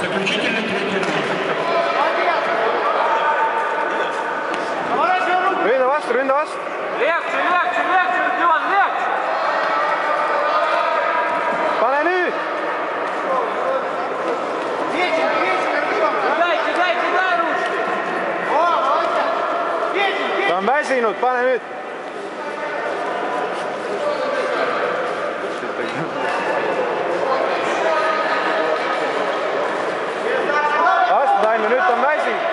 Заключительный третий раунд. Ründa vastu, ründa vastu. Легче, легче, легче, Родион, легче! pane nüüd. Кидай, кидай, кидай ручки! ta on väsinud, pane nüüd. vastu Taimo, nüüd It's amazing.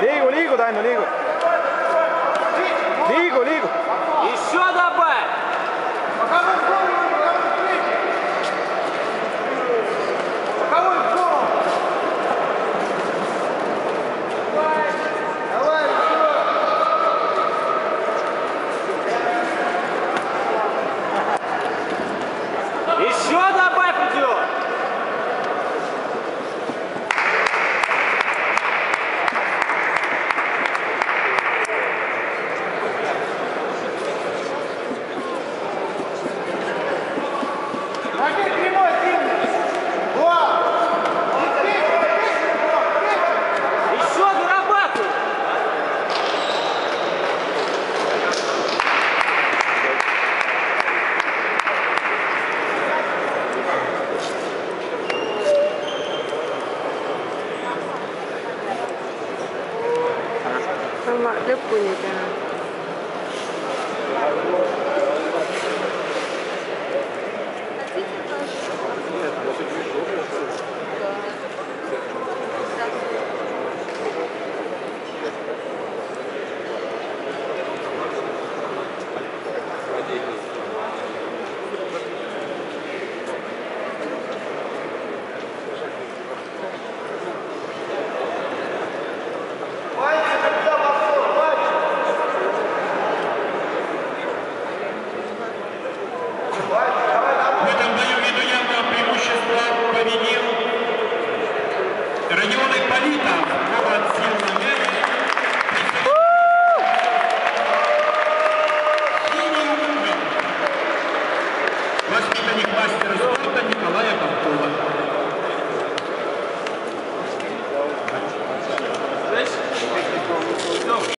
Ligo, ligo, daj, no ligo. Ligo, ligo. e što da pai. 몇 분이잖아. В этом бою ввиду явного преимущества победил Родион Ипполитов.